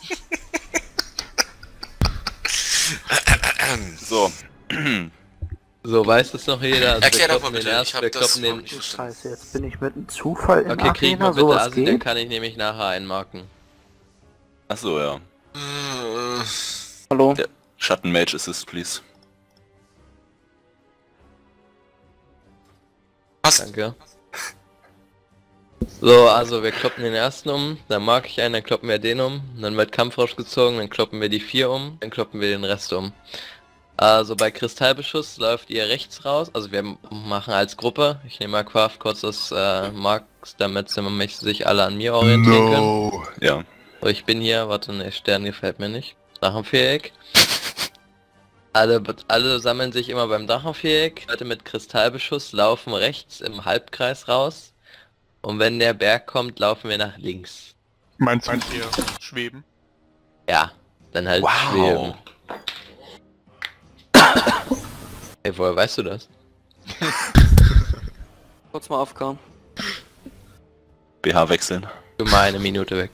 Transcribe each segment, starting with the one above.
So. So, weiß es noch jeder? Also Erklär doch mal bitte, ich ersten, hab das den... Scheiße, jetzt bin ich mit einem Zufall in Okay, krieg mal bitte Asi, dann geht? kann ich nämlich nachher einmarken. Achso, ja. Äh, Hallo? Ja. Schattenmage Assist, please. Was? Danke. So, also wir kloppen den ersten um, dann mag ich einen, dann kloppen wir den um, dann wird Kampfrausch gezogen, dann kloppen wir die vier um, dann kloppen wir den Rest um. Also bei Kristallbeschuss läuft ihr rechts raus, also wir machen als Gruppe, ich nehme mal Craft kurz das äh, Marks, damit sie mich sich alle an mir orientieren können. Ja. So, ich bin hier, warte, ne, Stern gefällt mir nicht. Drachenviereck. Alle, alle sammeln sich immer beim Drachenviereck. Leute mit Kristallbeschuss laufen rechts im Halbkreis raus. Und wenn der Berg kommt, laufen wir nach links. Meinst du ihr schweben? Ja, dann halt Wow. schweben. Ey, woher weißt du das? Kurz mal aufkauen. BH wechseln. Du mal eine Minute weg.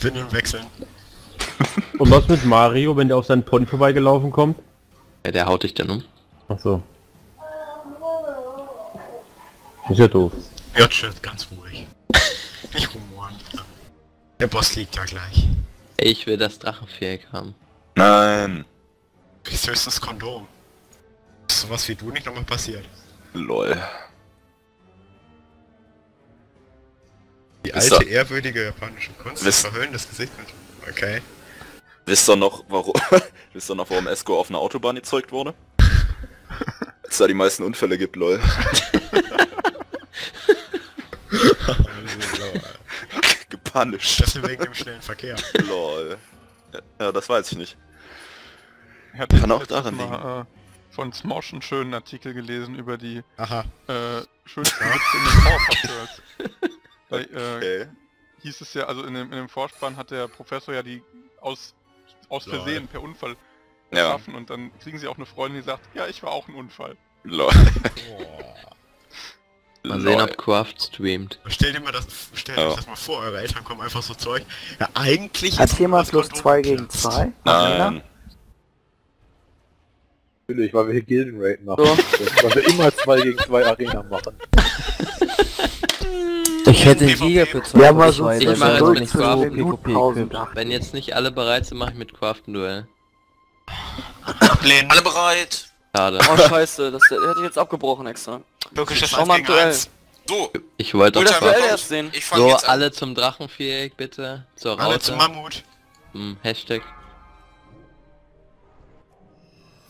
Windeln wechseln. Und was mit Mario, wenn der auf seinen Pony vorbeigelaufen kommt? Ja, der haut dich dann um. Ach so. Ist ja doof. Jotschit, ganz ruhig. Nicht rumoren. Der Boss liegt ja gleich. Ich will das Drachenviereck haben. Nein. Kriegst höchstens Kondom. Ist sowas wie du nicht nochmal passiert. Lol. Die Ist alte, ehrwürdige japanische Kunst Wisst- des verhöhnen Gesicht mit. Okay. Wisst ihr noch, warum, wisst ihr noch, warum Esco auf einer Autobahn erzeugt wurde? Es da die meisten Unfälle gibt, lol. Gepanischt. Das ist wegen dem schnellen Verkehr. lol. Ja, das weiß ich nicht. Ich hatte Kann auch daran mal, äh, von Smosh einen schönen Artikel gelesen über die Aha. äh, schönsten Witze in den Powerpuff Girls. Da äh, Okay. hieß es ja, also in dem, in dem Vorspann hat der Professor ja die aus, aus Lol. Versehen per Unfall Ja. erschaffen und dann kriegen sie auch eine Freundin, die sagt, ja, ich war auch ein Unfall. Lol. Mal sehen, ob Craft streamt. Stell dir mal das, stell euch das mal vor, eure Eltern kommen einfach so zu euch. Ja, eigentlich Hat ist jemand Kondom 2 gegen Platz. 2? Arena? Nein. Natürlich, weil wir hier Gildenraid machen. Weil wir immer 2 gegen 2 Arena machen. Ich hätte den. Sieger für zwei. Ja, aber ich so ich das mache jetzt mit Craft so PvP. Wenn jetzt nicht alle bereit sind, mache ich mit Craft ein Duell. Ablehnen. Alle bereit. Schade. Oh scheiße, das hätte ich jetzt abgebrochen extra. Schau mal ein Duell. So, Ich wollte doch das. Duell erst sehen. ich fange So, an. alle zum Drachenviereck bitte. Zur Alle zum Raute. Mammut. Hm, Hashtag.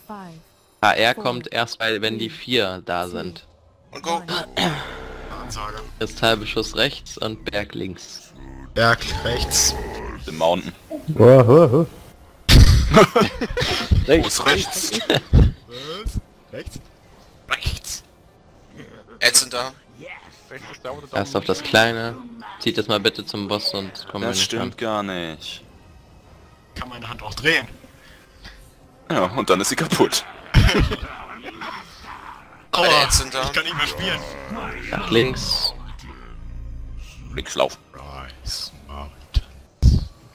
Five, HR kommt erst, weil wenn die vier da sind. Und go. Ansage. Kristallbeschuss rechts und Berg links. Berg rechts. The Mountain. Ist rechts? Rechts? Rechts. Ätzend da. Rechts ist der oder Erst auf das kleine. Zieht das mal bitte zum Boss und kommen wir Das stimmt gar nicht. Kann meine Hand auch drehen. Ja, und dann ist sie kaputt. Aua, ätzend da. ich kann nicht mehr spielen. ran. Nach links. Links laufen.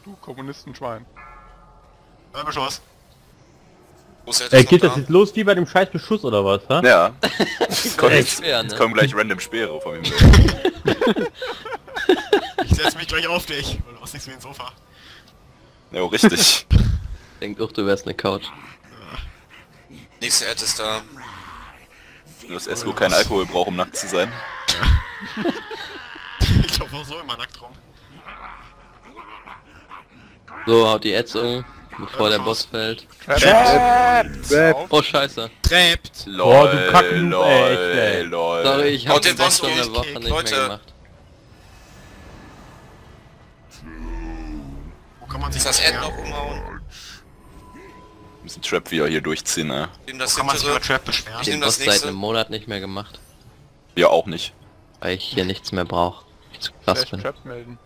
Du Kommunistenschwein. Beschuss. Ist Ey, geht das jetzt los wie bei dem scheiß Beschuss oder was, ha? Ja. Jetzt kommen, jetzt, schwer, ne? kommen gleich random Speere von ihm. Ich setz mich gleich auf dich. Weil du hast nichts wie ein Sofa. Ja, richtig. Denkt auch, du wärst eine Couch. Nächste Ad ist da. Dass Esco keinen Alkohol braucht, um nackt zu sein. Ich laufe auch so immer nackt rum. So, haut die Ads um, bevor der Boss fällt. Rap. Oh scheiße. Trappt. Lol, du Kacknoob, lol, ey, echt, ey. lol. Sorry, ich hab den Boss schon eine durch, Woche nicht Leute. mehr gemacht. Wo kann man sich Ist das? Ad noch umhauen? Wir müssen Trap wieder hier durchziehen, ne? Das Wo kann man sich über. Trap beschweren? Ich Den Boss seit einem Monat nicht mehr gemacht, Ja, auch nicht. weil ich hier nichts mehr brauche. Ich zu krass Vielleicht bin. Trap melden.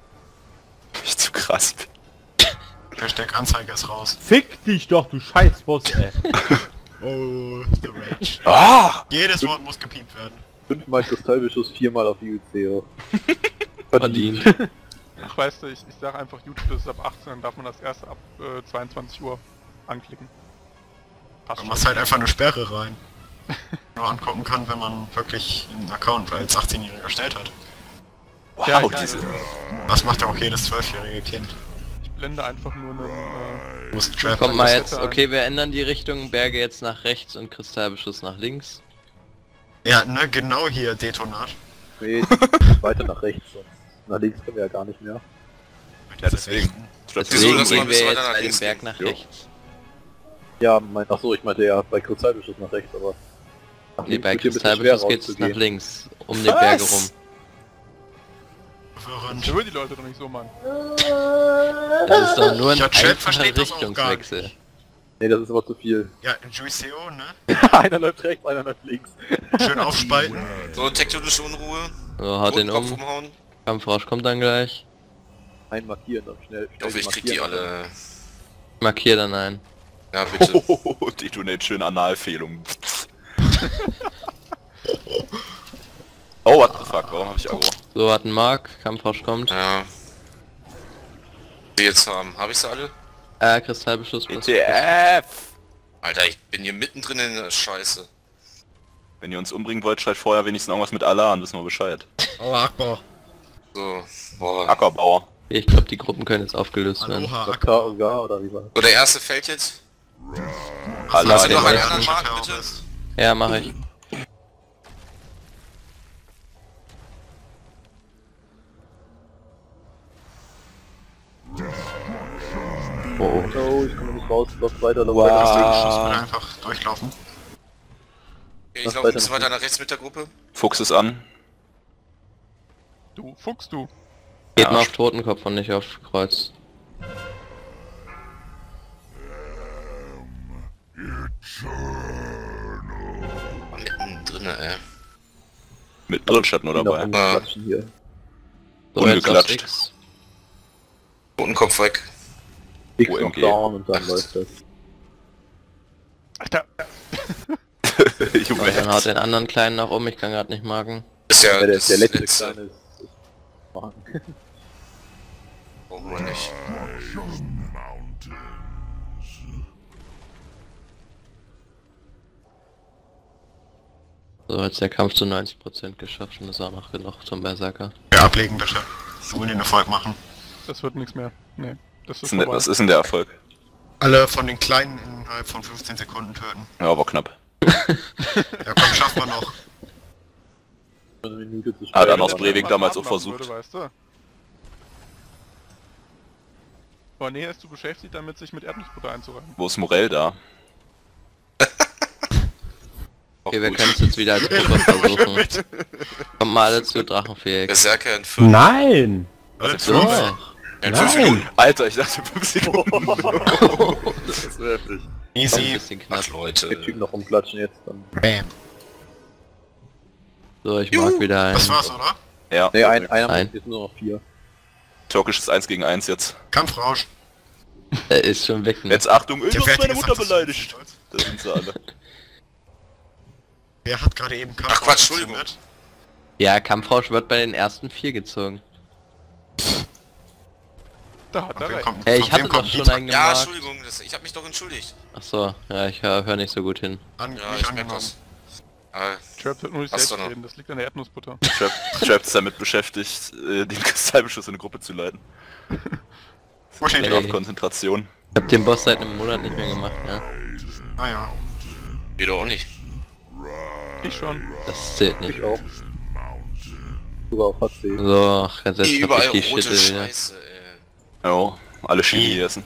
Ich zu krass bin. Hashtag Anzeige ist raus. Fick dich doch, du scheiß Boss, ey. Oh, the Rage. Ah! Jedes Wort muss gepiept werden. Fünfmal Kristallbeschuss, viermal auf IUC. Verdient. Ach weißt du, ich, ich sag einfach YouTube ist ab 18, dann darf man das erst ab äh, 22 Uhr anklicken. Passt Du schon. machst halt einfach eine Sperre rein. Nur angucken kann, wenn man wirklich einen Account als 18-Jähriger erstellt hat. Wow, Ja, diese... Das macht ja auch jedes 12-jährige Kind. Ich blende einfach nur einen, äh, Trap Kommt mal jetzt, okay, wir ändern die Richtung, Berge jetzt nach rechts und Kristallbeschuss nach links. Ja, ne, genau hier, Detonat. Nee, weiter nach rechts. sonst Nach links können wir ja gar nicht mehr. Ja, deswegen. Deswegen gehen wir jetzt bei dem Berg nach Jo. rechts. Ja, mein, ach so, ich meinte ja bei Kristallbeschuss nach rechts, aber... Nach Nee, bei Kristallbeschuss schwer geht es nach links, um den Berge rum. Verwirrend. ich höre die Leute doch nicht so, Mann. Das ist doch nur ein Ja, einfacher Richtungswechsel. Nee, das ist aber zu viel. Ja, Juiceo, ne? einer läuft rechts, einer läuft links. Schön aufspalten. So, tektonische Unruhe. So, haut den Kopf um. umhauen. Kampfrausch kommt dann gleich. Ein markieren, dann schnell. Ich schnell hoffe, ich krieg die alle. Markier dann ein. Ja, bitte. Oh, Detonate schön Analfehlung. Oh, what the fuck, warum hab ich Agro? So, hat ein Mark, Kampfrausch kommt. Ja. Die jetzt haben. Habe ich sie alle? Äh, Kristallbeschuss. ETF! Alter, ich bin hier mittendrin in der Scheiße. Wenn ihr uns umbringen wollt, schreibt vorher wenigstens irgendwas mit Allah an, wissen wir Bescheid. Oh, Akbar. So. Boah. Ackerbauer. Ich glaube, die Gruppen können jetzt aufgelöst werden. Aloha. K.O.G.A. oder wie war das? So, der erste fällt jetzt. Allah, Hast du den noch einen anderen Terror bitte? Ja, mache ich. Oh, oh. Oh, ich komme nicht raus, lauf weiter, lauf Wow. weiter. Würde einfach durchlaufen. Ich Mach laufe ein weiter. bisschen weiter nach rechts mit der Gruppe. Fuchs ist an. Du Fuchs, du. Geht Ja. mal auf Totenkopf und nicht auf Kreuz. Mittendrin, ey. Mit Brillenstadt nur dabei. hier. So, Ungeklatscht. Totenkopf weg. X noch OMG. down und dann Ach. läuft das. Alter, Junge, Und dann haut den anderen Kleinen noch um, ich kann gerade nicht marken. Ist ja Ja, der, das der letzte letzte. kleine ist... ist machen. Brauchen wir nicht. So, jetzt der Kampf zu 90% geschafft und ist auch noch genug zum Berserker. Ja, ablegen bitte. Wir wollen den Erfolg machen. das wird nichts mehr. Nee, das was ist der, was ist denn der Erfolg? Alle von den Kleinen innerhalb von 15 Sekunden töten. Ja, aber knapp. Ja komm, schaffen wir noch. Zu Ah, aus Wenn Breivik man damals auch versucht. Würde, weißt du? Er ist zu beschäftigt damit, sich mit Erdnussbutter einzureiben. Wo ist Morell da? Okay, wir können es jetzt wieder als Gruppe versuchen. Kommt mal alle zu Drachenfähig. Berserker in 5. Nein! Alle So. Fünf. In 5 Nein! Minuten. Alter, ich dachte 5 Sekunden. das ist heftig. Easy. bisschen knapp. Leute. Den Typen noch umklatschen jetzt. Dann. Bam. So, ich mag wieder ein. Das war's, oder? Ja. Nee, ein, einer Ein. jetzt nur noch vier. Türkisches 1 gegen 1 jetzt. Kampfrausch. Er ist schon weg. Ne? Jetzt Achtung, ich Der hab meine Mutter ist beleidigt. stolz. Da sind sie alle. Wer hat gerade eben Kampfrausch Ach, Quatsch, Entschuldigung. Ja, Kampfrausch wird bei den ersten vier gezogen. Da hat er recht. kommt- Hey, ich hatte doch schon einen Ja, gemarkt. Entschuldigung, das, ich habe mich doch entschuldigt. Ach so, ja, ich höre hör nicht so gut hin. An, Ja, ich merk angenommen. das. Ah, Trap wird nur nicht selbst reden, das liegt an der Erdnussbutter. Trap, Trap ist damit beschäftigt, äh, den Kristallbeschuss in eine Gruppe zu leiten. Ey. der? Auf Konzentration. Ich hab den Boss seit einem Monat nicht mehr gemacht, ja. Ah ja. wieder auch nicht. Ich schon. Das zählt nicht. Ich auch. Sogar auf HC. So, ach, jetzt hab Überall ich die. Scheiße, ey. Jo, alle Chili essen.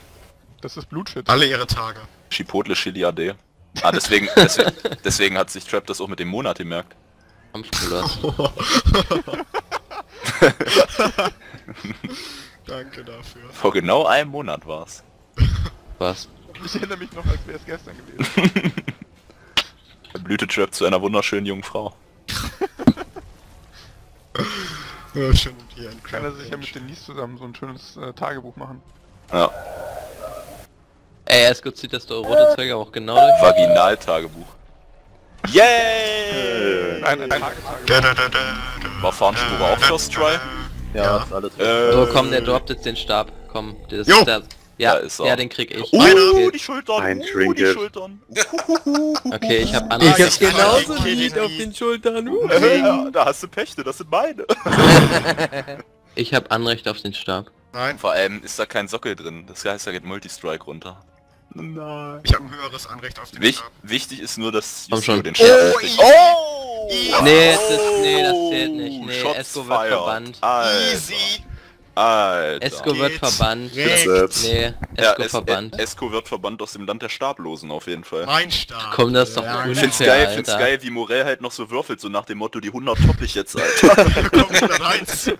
Das ist Blutshit. Alle ihre Tage. Chipotle Chili AD. Ah, deswegen, deswegen, deswegen hat sich Trap das auch mit dem Monat gemerkt. Kampfgulasch. Danke dafür. Vor genau einem Monat war's. Was? Ich erinnere mich noch, als wäre es gestern gewesen. Da blühte Trap zu einer wunderschönen jungen Frau. Ja, schön hier ein Kann er sich ja mit Denise zusammen so ein schönes äh, Tagebuch machen. Ja, Ey, Esko zieht das doch rote Zeug auch genau durch. Vaginaltagebuch. Yay! Ein, ein Tagetagebuch. Da, da, da, da, da, War Farnspurer auch First Try? Ja, Ja. ist alles Äh, So, komm, der droppt jetzt den Stab. Komm, das Jo. ist der. Ja, Da ist er. ja, den krieg ich. Oh, Okay, die Schultern! Ein oh, die Trinket. Schultern! okay ich hab Ich Anrecht. hab genauso Lied auf den Schultern. Ja, da hast du Pächte, das sind meine. Ich hab Anrecht auf den Stab. Nein, Vor allem ist da kein Sockel drin. Das heißt, da geht Multistrike runter. Nein. ich habe ein höheres Anrecht auf den Wich Stab. wichtig ist nur, dass Komm schon. den Stab kriegt. Oh! Nee, das, nee, das zählt nicht. Nee, Shots Esco wird verbannt. Alter. Easy. Alter. Esco wird Geht's. verbannt. Rechts. Nee, ja, Esco es, verbannt. Esco wird verbannt aus dem Land der Stablosen auf jeden Fall. Mein Stab. Komm, das ist doch Ja, Ich unfair, find's geil, find's Alter. geil, wie Morell halt noch so würfelt, so nach dem Motto, die 100 topp ich jetzt, Alter. Komm, 101.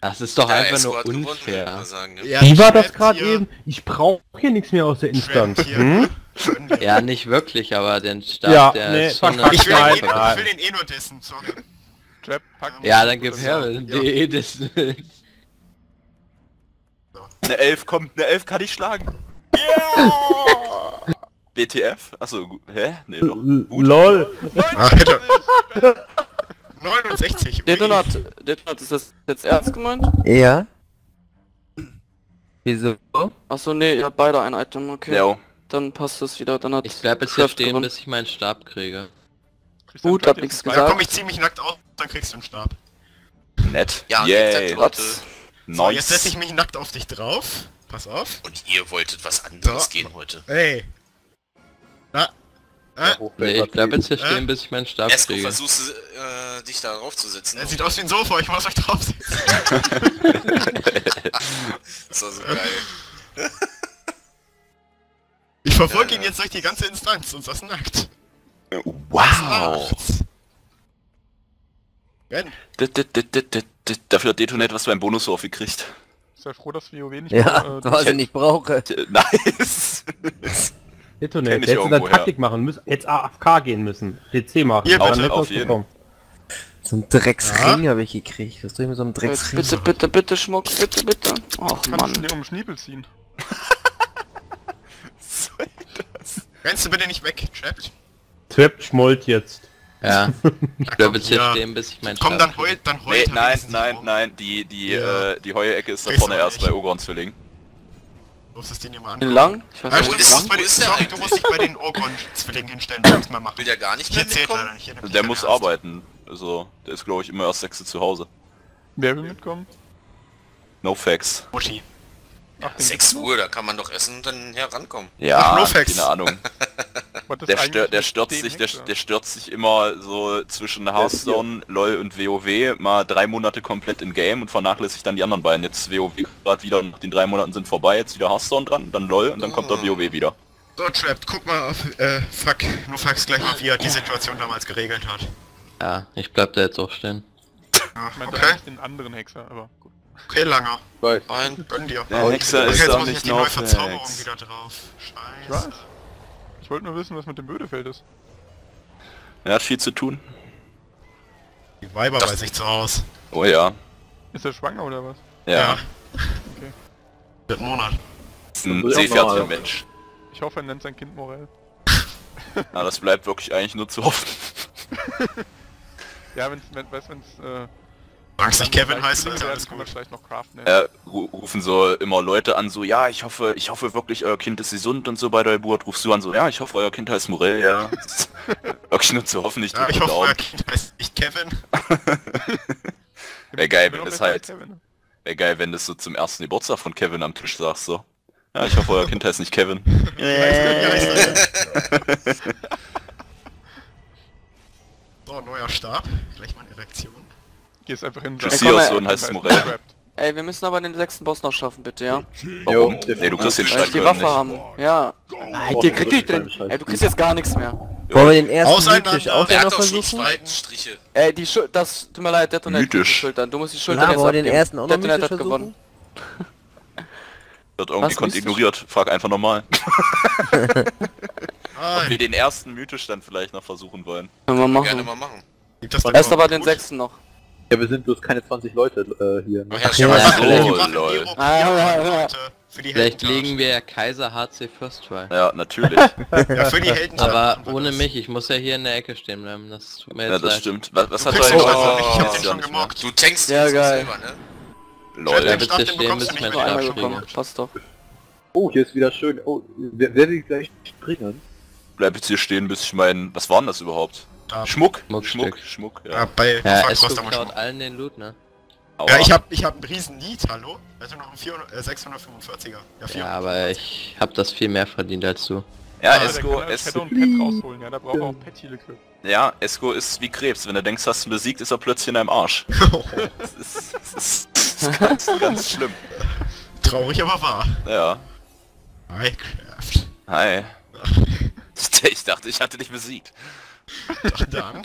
Das ist doch Ja, einfach Esco nur hat gewonnen, unfair. sagen. Ne? Ja, Wie war das gerade eben? Ich brauche hier nichts mehr aus der Instanz. Hm? Ja, nicht wirklich, aber den Stab, Ja, der nee, ist schon Ich will, eh, ich will den eh nur dissen, sorry. Trap, pack Ja, dann gib her, Ja. die das Eine 11 kommt, eine 11 kann ich schlagen. Yeah! BTF? Achso. Hä? Nee, doch. Gut. LOL. Alter. 69. Detonat, Detonat, ist das jetzt ernst gemeint? Ja. Wieso? Achso, nee, ihr habt beide ein Item, okay. Ja, Dann passt das wieder, dann hat Ich bleib jetzt hier stehen, gewonnen. bis ich meinen Stab kriege. Christian Gut, hab nichts gesagt. komm, ich zieh mich nackt aus, dann kriegst du einen Stab. nett. Ja, Yay. yeah. Platz. So, jetzt setze ich mich nackt auf dich drauf. Pass auf. Und ihr wolltet was anderes So. gehen heute. Ey. Na. Äh, Nee, ich bleib jetzt hier Äh? stehen, bis ich meinen Stab Esco, kriege. versuchst du, äh, dich da draufzusetzen? er sieht aus wie ein Sofa, ich muss euch draufsetzen. Das war so geil. Ich verfolge ihn jetzt durch die ganze Instanz und das nackt. Wow. Nachts. Ben, D- d- d- d- d- d- Dafür hat Detonate was beim Bonuswurf gekriegt. Sei froh, dass WoW nicht Ja, äh, was ich nicht brauche. Nice. Ich Hättest du dann. Taktik machen müssen, jetzt AFK gehen müssen. PC machen. Hier, dann bitte, hätte auf was jeden. So ein Drecksring habe ich gekriegt. Was soll ich mit so einem Jetzt Drecksring bitte, bitte, bitte, Schmuck, bitte, bitte. Ach kann Mann. Schnee um den Schniepel ziehen. rennst du bitte nicht weg, Trapped. Trap schmollt jetzt. Ja. Ich hier Ja. stehen, bis ich meinen Komm, dann heult, dann Nee, heult er nein, nein, nein, die, die, Ja. äh, die Heuecke ist da vorne erst bei Ogron Zwilling. Du musst dir mal Den angucken. lang? Ich weiß nicht, stimmt, lang? bei ist der sorry, du musst dich bei den Orgon-Zwillingen hinstellen, du musst mal machen. Will der gar nicht mehr zählt leider nicht. Der nicht muss arbeiten. Also, der ist glaube ich immer erst sechste zu Hause. Wer will mitkommen? No facts. Muschi. Den 6 Uhr, da kann man doch essen und dann herankommen. Ja, Ach, no facts. keine Ahnung. Was Der, eigentlich stör, der stürzt sich, der, der stürzt sich immer so zwischen Hearthstone, LOL und WoW mal drei Monate komplett in Game und vernachlässigt dann die anderen beiden. Jetzt WoW gerade wieder, nach den drei Monaten sind vorbei, jetzt wieder Hearthstone dran, dann LOL und dann kommt der WoW wieder. So, Trapped, guck mal auf, äh, fuck, nur fucks gleich mal, wie er die Situation damals geregelt hat. Ja, ich bleib da jetzt auch stehen. Ja, Ich meinte okay, den anderen Hexer, aber gut. okay, langer. Weiß. Ein Gönn dir. Der Hexer Okay, ist jetzt doch muss ich nicht die no neue Verzauberung facts. wieder drauf. Scheiße. weiß. Ich wollte nur wissen, was mit dem Bödefeld ist. Er hat viel zu tun. Die Weiber bei sich zu Hause. Oh ja. Ist er schwanger oder was? Ja. Wird Monat. Ist ein Das ist auch normal. Seepferdchen-Mensch. Ich hoffe, er nennt sein Kind Morell. Na, das bleibt wirklich eigentlich nur zu hoffen. Ja, wenn's, wenn, weißt, wenn's, äh... Solange es nicht Kevin heißt, werden, alles kann man gut. vielleicht noch Craft nennen. Äh, ru- rufen so immer Leute an, so, ja, ich hoffe, ich hoffe wirklich, euer Kind ist gesund und so bei der Geburt. Rufst du an, so, ja, ich hoffe, euer Kind heißt Morell, ja. wirklich nur zu hoffen, ich Ja, ich hoffe, euer. Kind heißt nicht Kevin. Wäre geil, Bin wenn das besser halt, wäre geil, wenn das so zum ersten Geburtstag von Kevin am Tisch sagst, so. Ja, ich hoffe, euer Kind heißt nicht Kevin. so, neuer Stab. Gleich mal eine Erektion. Gehst einfach hin. Josias komm mal, Sohn heißt Heißt Morell. Ey, wir müssen aber den sechsten Boss noch schaffen, bitte, ja? Warum? Jo, Nee, du kriegst den Schlag die Waffe haben. Ja. Ey, dir krieg ich den. Ey, du kriegst jetzt gar nichts mehr. Wollen wir den ersten mythisch auch Der noch versuchen? Striche. Ey, die Schul das tut mir leid, Detonate Mythisch. die Schultern. Du musst die Schultern Na, jetzt wir den abgeben. ersten auch noch mythisch hat gewonnen. Wird irgendwie konnte ignoriert. Frag einfach nochmal. Ob wir den ersten mythisch dann vielleicht noch versuchen wollen. Können wir Gerne machen. mal machen. Erst aber den sechsten noch. Ja, wir sind bloß keine 20 Leute äh, hier. Oh Ne? ja, Ach ja, ja, so. Oh, lol. Ah, ja, ja, ja. Vielleicht legen wir ja Kaiser HC First Try. Ja, natürlich. Ja, für die. Aber ohne das. mich, ich muss ja hier in der Ecke stehen bleiben. Das tut mir ja, jetzt das leid. stimmt. Was, was Du hat er heute? also nicht, ich hab den ja schon gemockt. Du tankst Ja, jetzt geil. selber, ne? Lol. Ja, den stehen, bis du ich nicht meinen Stab kriege. Passt doch. Oh, hier ist wieder schön. Oh, wer, wer will gleich springen? Bleib jetzt hier stehen, bis ich meinen... Was war denn das überhaupt? Da. Schmuck? Schmuckstück. Schmuck, Schmuck, Ja, ja. bei Ja, Esco klaut allen den Loot, ne? Aua. Ja, ich hab, ich hab einen riesen Need, hallo? Also noch einen 400, äh, 645er. Ja, 400. Ja, aber ich hab das viel mehr verdient als du. Ja, der Esco, Esco, rausholen, ja, da braucht er auch Pet ja, Esco ist wie Krebs. Wenn du denkst, hast du ihn besiegt, ist er plötzlich in deinem Arsch. Das ist, das ist, das ist ganz, ganz schlimm. Traurig, aber wahr. Ja. Minecraft. Hi. Ich dachte, ich hatte dich besiegt. Doch dann.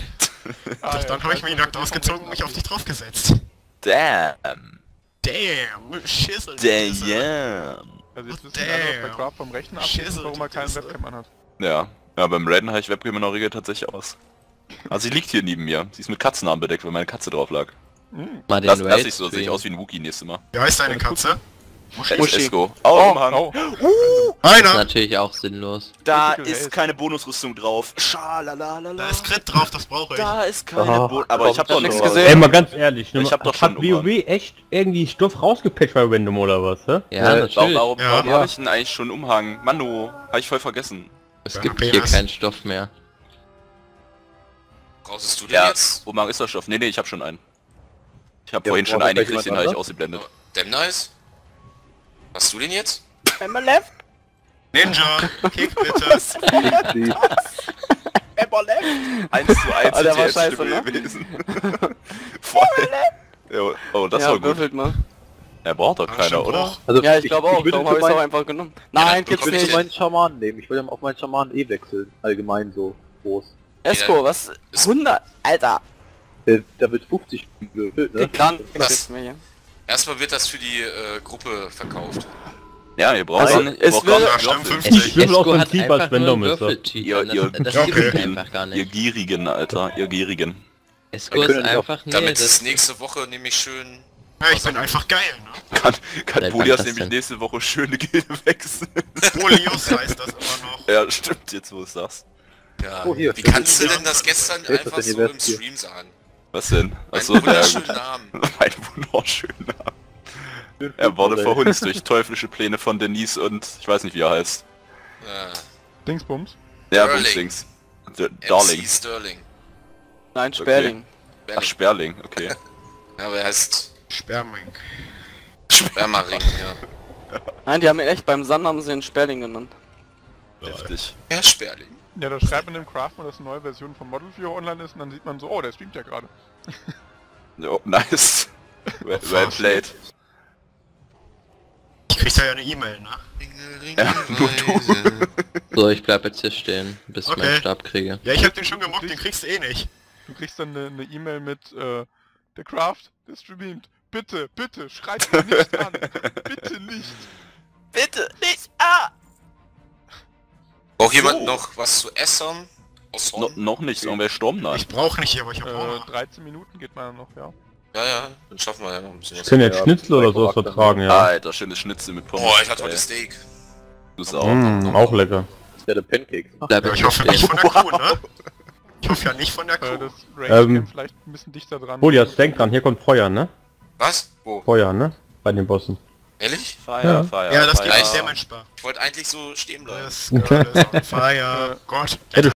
Ah, Doch dann habe ich mich nackt ausgezogen mich auf dich draufgesetzt. Damn. Damn, Schissel. Damn. Also jetzt wissen wir alle, vom Rechten und warum er keinen. Webcam anhat. Ja. Ja, beim Redden habe ich Webcam in der Regel tatsächlich aus. Also sie liegt hier neben mir. Sie ist mit Katzenarm bedeckt, weil meine Katze drauf lag. Mal den Das lass ich so, sehe ich aus wie ein Wookie nächstes Mal. Wie heißt deine Katze? Muschi. Esco. Oh, Umhang. Oh, Das ist Einer! natürlich auch sinnlos. Da ist keine Bonusrüstung drauf. Schalalala. Da ist Crit drauf, das brauche ich. Da ist keine Ah, Bo Aber ich hab doch nichts gesehen. Ey, mal ganz ehrlich, ne, Ich hab doch hat schon WoW echt irgendwie Stoff rausgepatcht bei Random oder was, hä? Ja, Äh, warum natürlich. warum, Ja. warum habe ich denn eigentlich schon einen Umhang? Mano, habe ich voll vergessen. Es Ja, gibt hier keinen Stoff mehr. Brauchst du den Ja, jetzt? Umhang ist der Stoff. Nee, nee, ich habe schon einen. Ich habe Ja, vorhin schon einen gekriegt, den habe ich ausgeblendet. Damn nice. Hast du den jetzt? Einmal left. Ninja, kick bitte. Einmal left. 1 zu 1 Ah, der war scheiße, ne? gewesen. Voll. Ja, oh, das ja, war gut. würfelt mal. Er braucht doch Ja, keiner, oder? auch. also Ja, ich glaube auch. würde Darum habe ich es auch einfach genommen. Ja, Nein, dann gibt's bekomm Ich ich würde nicht. meinen Schamanen nehmen. Ich würde auf meinen Schamanen eh wechseln. Allgemein so groß. Esco, was? 100? Alter. Äh, da wird 50 gewürfelt, ne? Kran. Was? Erstmal wird das für die äh, Gruppe verkauft. Ja, ihr braucht Also, auch nicht. es ihr braucht gar Ja, nicht stimmt, würfeln. 50. Ich nur Random einen ist das. Würfelcheat. Ihr, ihr, das gibt okay. es einfach gar ihr nicht. Gierigen, Alter. Ihr Gierigen. Wir ist nicht einfach... Nee, Damit es das, nächste Woche nämlich schön... Ja, ich bin einfach geil, ne? Kann, kann Bolias nämlich denn? nächste Woche schöne Gilde wechseln. Bolius heißt das immer noch. ja, stimmt, jetzt wo du es sagst. Ja. Oh, hier. Wie kannst du denn das gestern einfach so im? Stream sagen? Was denn? Ein Achso, ja wunderschönen. Namen. Ein wunderschöner Name. Er wurde verhunzt durch teuflische Pläne von Denise und ich weiß nicht wie er heißt. Äh, Dingsbums. Ja, Sterling. Bumsdings. D- Darling. MC Sterling. Nein, Sperling. Ach, Sperling, okay. Ja, aber er heißt Sperming. Spermaring, ja. Nein, die haben ihn echt beim Sand haben sie ihn Sperling genannt. Heftig. Ja, Sperling. Ja, da schreibt man im Craft mal, dass eine neue Version von Model 4 online ist und dann sieht man so, oh, der streamt ja gerade. Oh, nice. Well, well played. Ich krieg da ja eine E-Mail, ne? Ja, nur du. so, ich bleib jetzt hier stehen, bis ich Okay. meinen Stab kriege. Ja, ich hab den schon gemockt, den kriegst du eh nicht. Du kriegst dann eine E-Mail mit, äh, der Craft, der streamt. Bitte, bitte, schreit ihn nicht an. Bitte nicht. Bitte, jemand noch was zu essen? No, noch nicht, irgendwer Sturm? Nein. Ich brauch nicht hier, aber ich hab Äh, Hunger. 13 Minuten geht man noch, ja. Ja, ja, dann schaffen wir ja noch ein bisschen Ich was. kann jetzt Ja, Schnitzel oder sowas vertragen, ja. Alter, schönes Schnitzel mit Pommes. Boah, ich hatte heute Steak. Du Sau. Mm, auch lecker. Ja, der Pancakes. Bleib Ja, ich hoffe nicht von der Crew, ne? Ich hoffe ja nicht von der Äh, Crew. das Range Ähm, vielleicht ein bisschen dichter dran. Bolias, denk dran, hier kommt Feuer, ne? Was? Wo? Feuer, ne? Bei den Bossen. Ehrlich? Feier, Ja. Feier, Ja, das geht nicht sehr menschbar. Ich wollte eigentlich so stehen bleiben. Das is on fire. Gott.